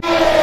you